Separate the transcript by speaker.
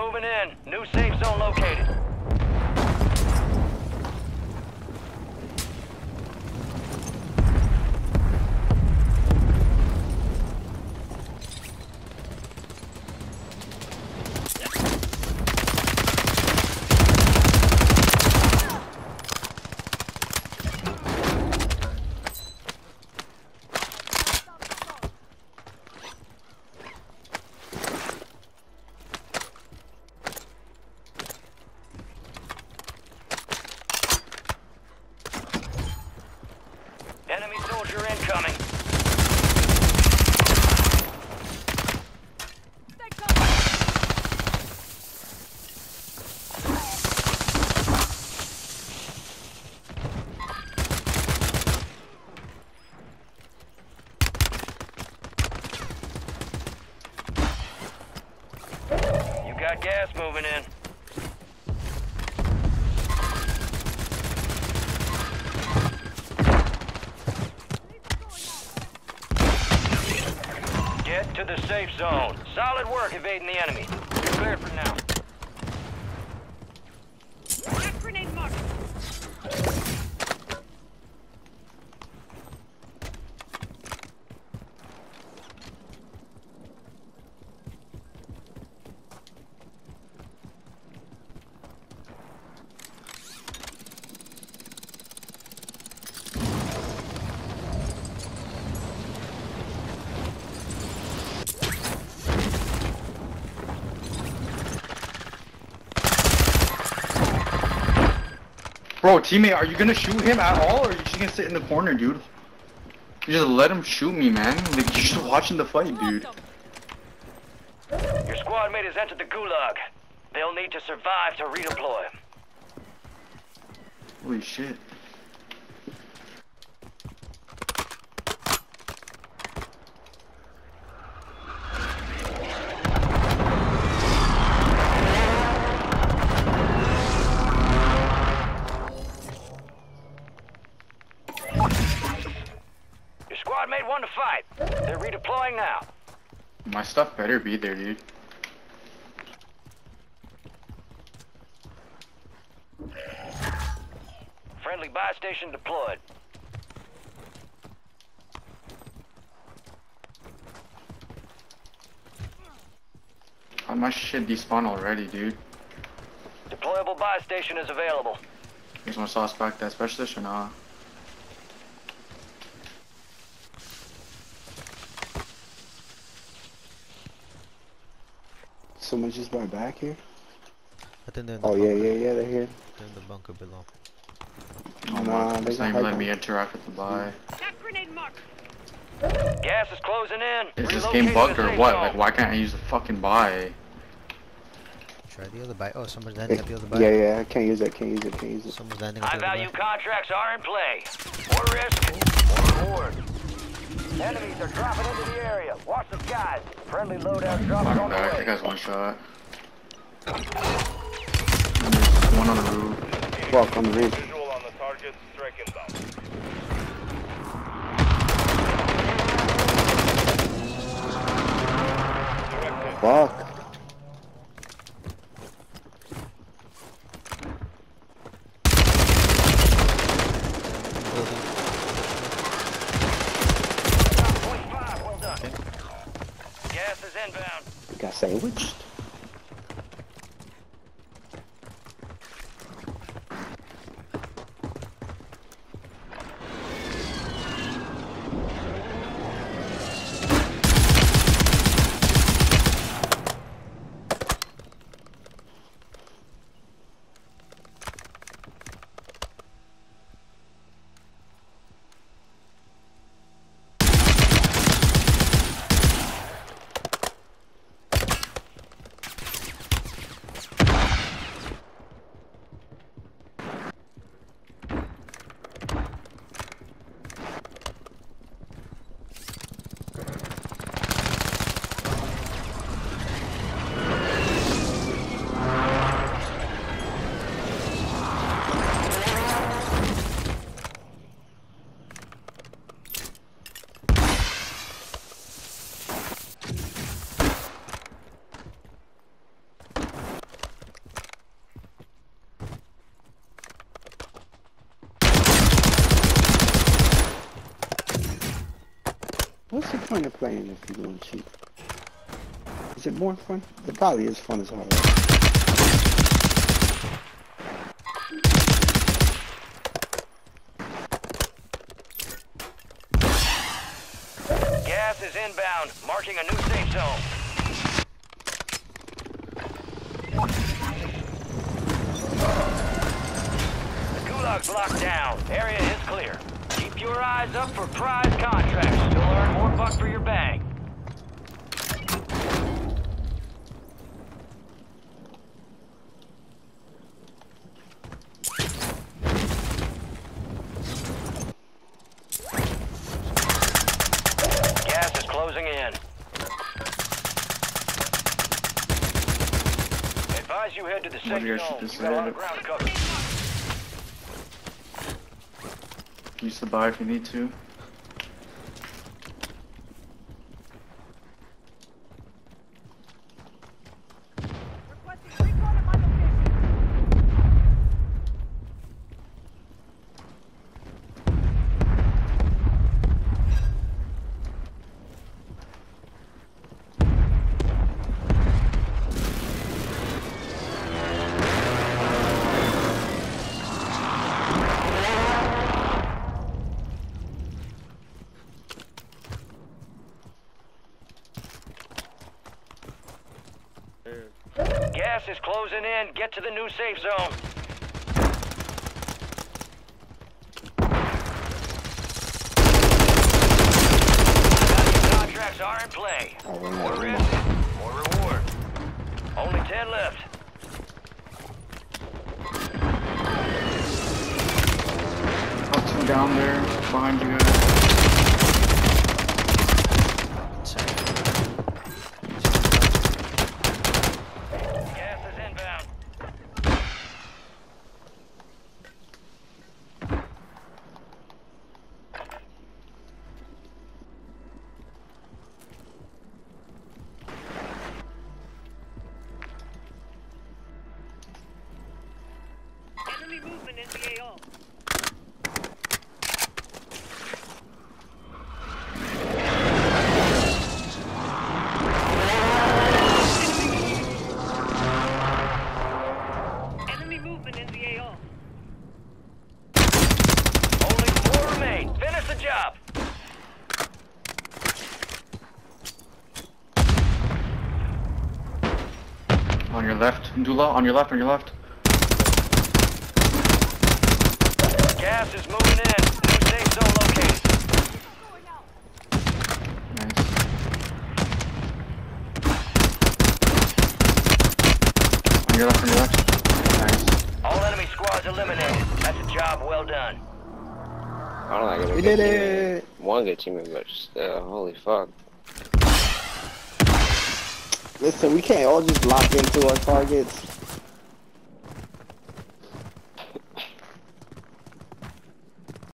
Speaker 1: moving in. New safe zone located. Enemy soldier incoming. You got gas moving in. Get to the safe zone. Solid work evading the enemy. You're cleared for now.
Speaker 2: Bro, teammate, are you gonna shoot him at all, or are you just gonna sit in the corner, dude? You just let him shoot me, man. Like, you're just watching the fight, dude.
Speaker 1: Your squad mate has entered the gulag. They'll need to survive to redeploy.
Speaker 2: Holy shit.
Speaker 1: Fight. They're redeploying now.
Speaker 2: My stuff better be there, dude.
Speaker 1: Friendly buy station deployed.
Speaker 2: Oh, my shit despawned already, dude.
Speaker 1: Deployable buy station is available.
Speaker 2: Here's my sauce back that specialist or not?
Speaker 3: Someone just brought back here?
Speaker 4: I think they're in the
Speaker 3: Oh yeah,
Speaker 4: bunker.
Speaker 3: yeah, yeah, they're here.
Speaker 4: They're in the bunker below.
Speaker 2: Oh,
Speaker 3: Nah,
Speaker 2: my,
Speaker 3: they
Speaker 2: it's not even letting me interact with the buy.
Speaker 5: Got grenade mark.
Speaker 1: Gas is closing in.
Speaker 2: Is this game bugged or what? Like, why can't I use the fucking buy?
Speaker 4: Try the other bite. Oh, someone's landing
Speaker 3: Eh,
Speaker 4: at the other bite.
Speaker 3: Yeah, yeah, I can't use that, can't use it, can't use it.
Speaker 4: Someone's landing at the other
Speaker 1: value contracts are in play. More risk, more reward. Enemies are dropping into the area. Watch the skies. Friendly loadout drops
Speaker 2: Fuck
Speaker 1: on the
Speaker 2: back. That
Speaker 1: way.
Speaker 2: guy's one shot. And there's one on the roof.
Speaker 3: Well, coming in.
Speaker 6: Visual on the target, strike inbound.
Speaker 3: Fuck.
Speaker 4: Building.
Speaker 1: 25, well done. Gas is inbound.
Speaker 3: Got sandwiched. What's the point of playing if you're doing cheap? Is it more fun? It probably is fun as hell.
Speaker 1: Gas is inbound, marking a new safe zone. The gulag's locked down. Area is clear. Your eyes up for prize contracts. You'll earn more buck for your bang. Gas is closing in. Advise you head to the safe zone. You got a lot of ground cover.
Speaker 2: Use the buy if you need to.
Speaker 1: Gas is closing in. Get to the new safe zone. Contracts are in play. More risk, more reward. Only 10 left.
Speaker 2: Up two down there, behind you.
Speaker 5: Enemy movement in the AO. Enemy movement in the AO.
Speaker 1: Only four remain. Finish the job.
Speaker 2: On your left, Dula, on your left, on your left.
Speaker 1: Gas is moving in. New safe zone located.
Speaker 2: Nice. On your left, on your left. Nice.
Speaker 1: All enemy squads eliminated. That's a job well done.
Speaker 7: I don't like it.
Speaker 3: We did it!
Speaker 7: One good teammate, but still, uh, holy fuck.
Speaker 3: Listen, we can't all just lock into our targets.